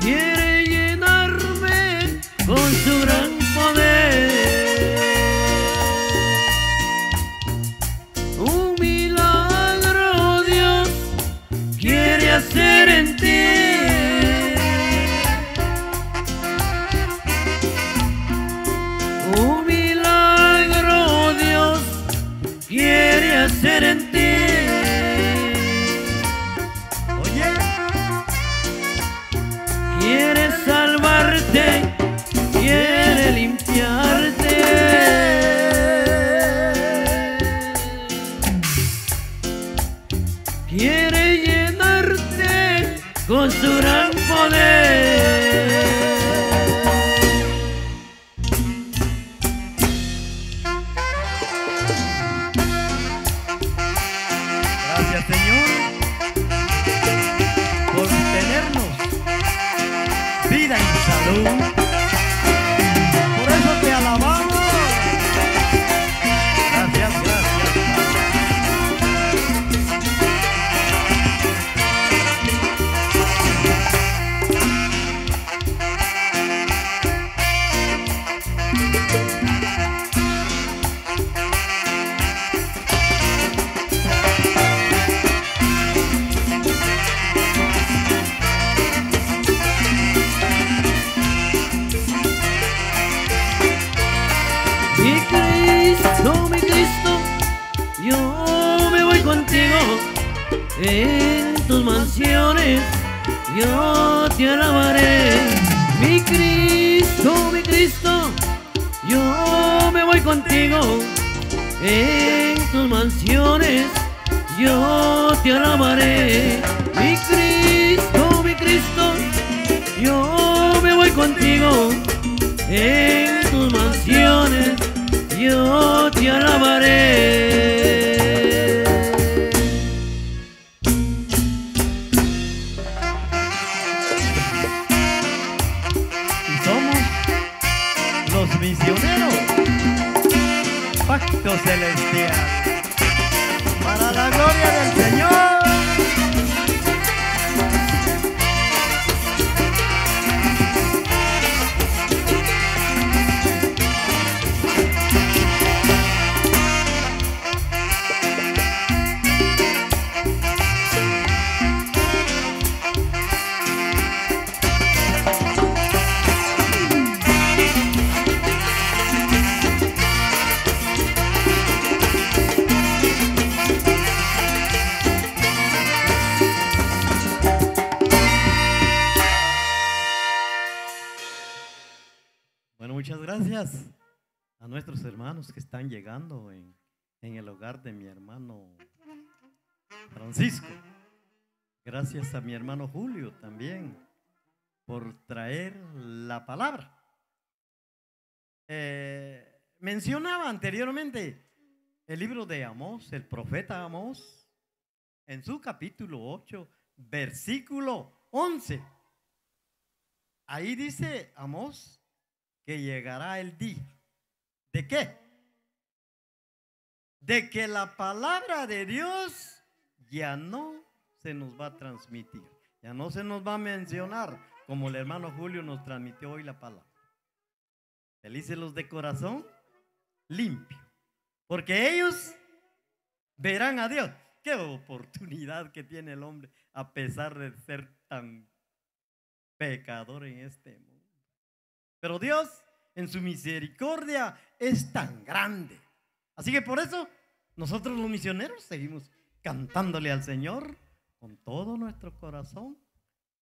Yeah. En tus mansiones, yo te alabaré. Mi Cristo, mi Cristo, yo me voy contigo en tus mansiones, yo te alabaré. Mi Cristo, mi Cristo, yo me voy contigo en tus mansiones yo te alabaré. Muchas gracias a nuestros hermanos que están llegando en, en el hogar de mi hermano Francisco. Gracias a mi hermano Julio también por traer la palabra. Eh, mencionaba anteriormente el libro de Amós, el profeta Amós, en su capítulo 8, versículo 11. Ahí dice Amós que llegará el día. ¿De qué? De que la palabra de Dios ya no se nos va a transmitir, ya no se nos va a mencionar como el hermano Julio nos transmitió hoy la palabra. Felices los de corazón limpio, porque ellos verán a Dios. Qué oportunidad que tiene el hombre a pesar de ser tan pecador en este mundo. Pero Dios en su misericordia es tan grande. Así que por eso nosotros los misioneros seguimos cantándole al Señor con todo nuestro corazón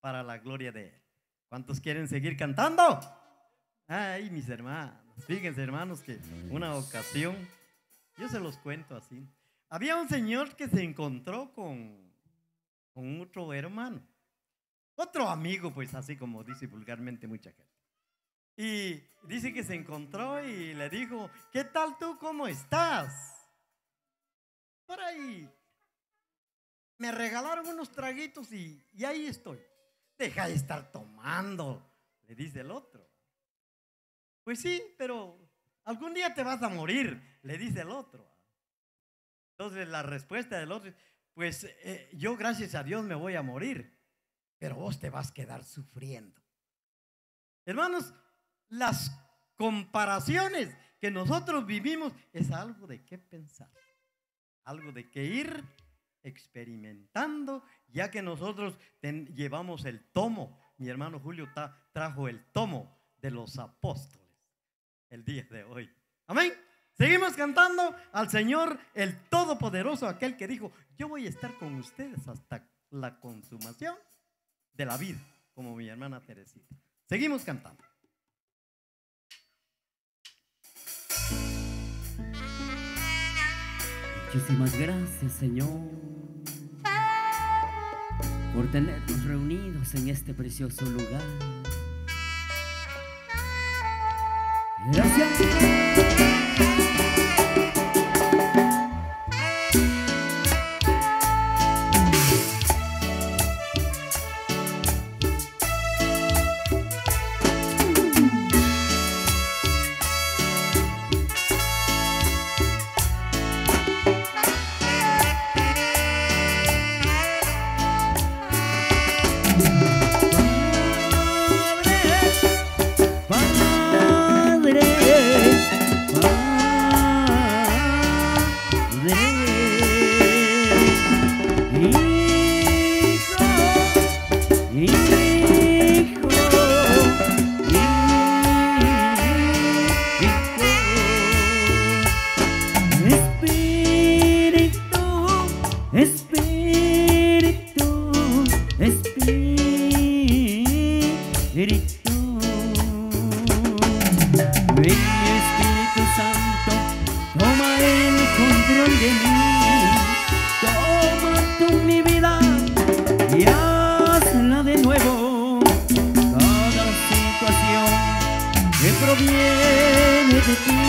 para la gloria de Él. ¿Cuántos quieren seguir cantando? Ay, mis hermanos. Fíjense, hermanos, que una ocasión, yo se los cuento así. Había un señor que se encontró con, con otro hermano. Otro amigo, pues así como dice vulgarmente mucha gente. Y dice que se encontró y le dijo, ¿qué tal tú? ¿Cómo estás? Por ahí. Me regalaron unos traguitos y, y ahí estoy. Deja de estar tomando, le dice el otro. Pues sí, pero algún día te vas a morir, le dice el otro. Entonces la respuesta del otro, pues eh, yo gracias a Dios me voy a morir, pero vos te vas a quedar sufriendo. Hermanos, las comparaciones que nosotros vivimos es algo de qué pensar, algo de qué ir experimentando, ya que nosotros llevamos el tomo. Mi hermano Julio trajo el tomo de los apóstoles el día de hoy. Amén. Seguimos cantando al Señor, el Todopoderoso, aquel que dijo, yo voy a estar con ustedes hasta la consumación de la vida, como mi hermana Teresita. Seguimos cantando. Muchísimas gracias, Señor, por tenernos reunidos en este precioso lugar. Gracias. viene.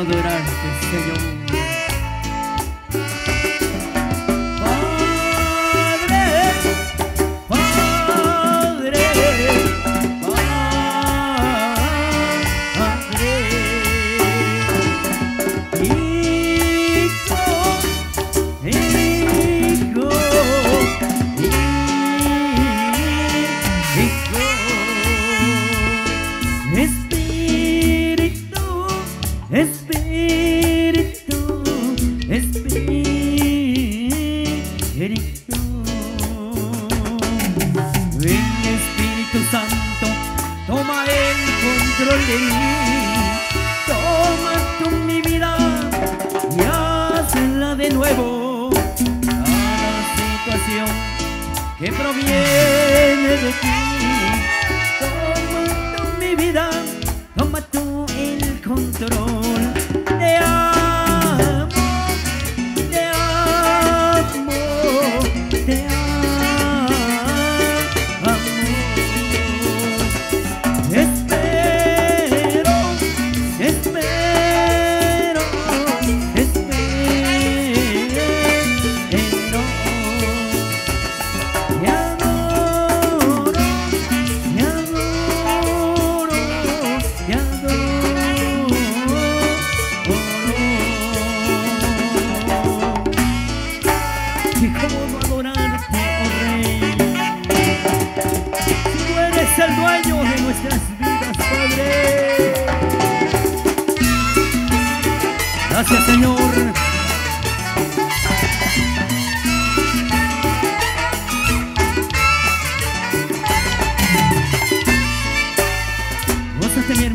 adorar Señor.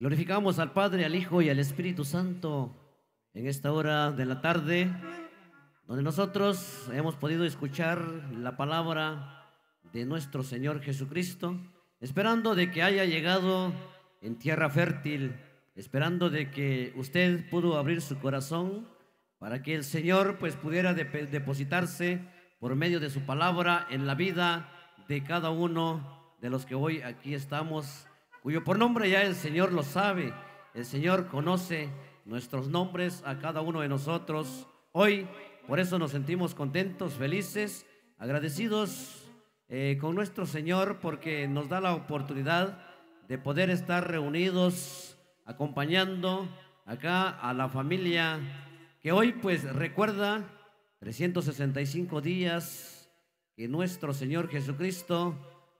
Glorificamos al Padre, al Hijo y al Espíritu Santo en esta hora de la tarde, donde nosotros hemos podido escuchar la palabra de nuestro Señor Jesucristo, esperando de que haya llegado en tierra fértil, esperando de que usted pudo abrir su corazón para que el Señor pues pudiera depositarse por medio de su palabra en la vida de cada uno de los que hoy aquí estamos cuyo por nombre ya el Señor lo sabe. El Señor conoce nuestros nombres a cada uno de nosotros. Hoy, por eso nos sentimos contentos, felices, agradecidos eh, con nuestro Señor porque nos da la oportunidad de poder estar reunidos acompañando acá a la familia que hoy pues recuerda 365 días que nuestro Señor Jesucristo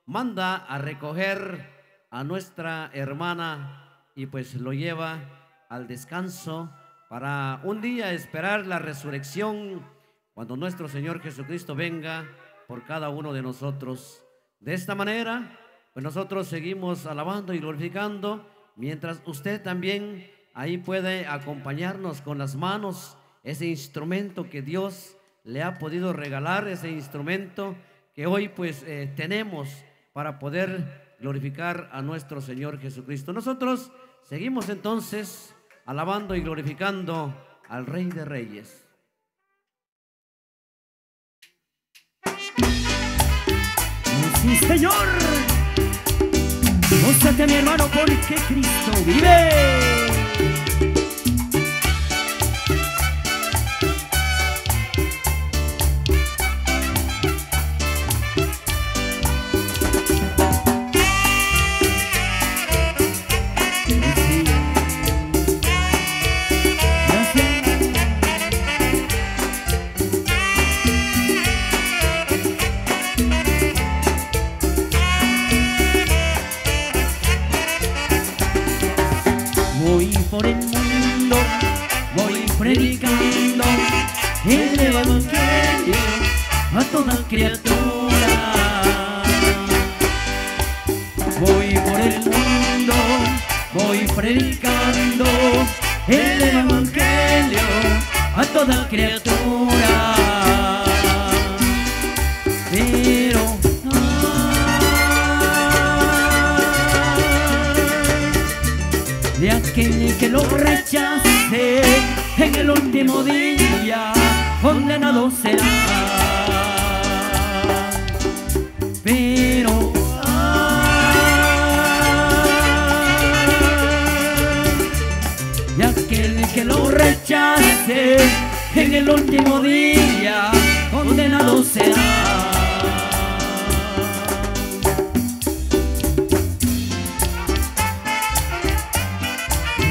manda a recoger a nuestra hermana y pues lo lleva al descanso para un día esperar la resurrección cuando nuestro Señor Jesucristo venga por cada uno de nosotros. De esta manera, pues nosotros seguimos alabando y glorificando, mientras usted también ahí puede acompañarnos con las manos, ese instrumento que Dios le ha podido regalar, ese instrumento que hoy pues eh, tenemos para poder glorificar a nuestro Señor Jesucristo. Nosotros seguimos entonces alabando y glorificando al Rey de Reyes. Sí, Señor. Mi hermano, porque Cristo vive. predicando el Evangelio a toda criatura. Pero de aquel que lo rechace en el último día, condenado será. en el último día condenado será.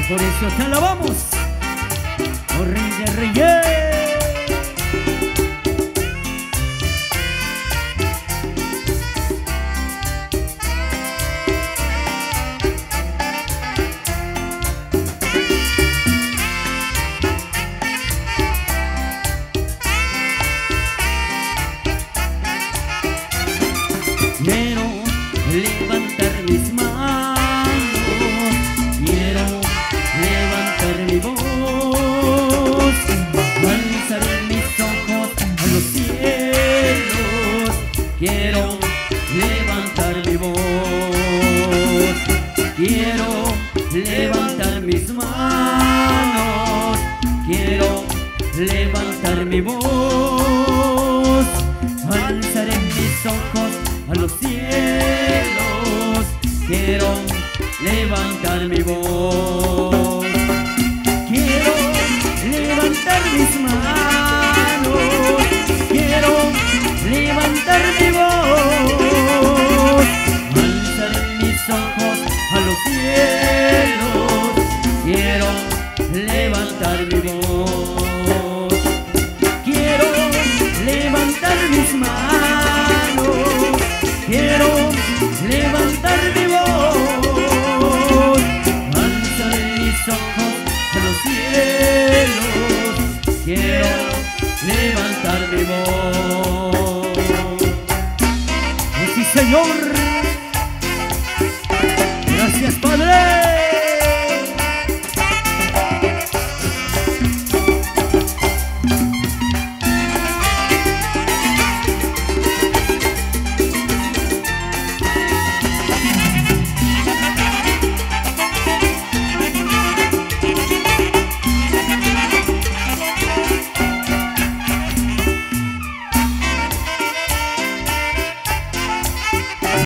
Por eso te alabamos. Quiero levantar mis manos, quiero levantar mi voz. Gracias, Padre.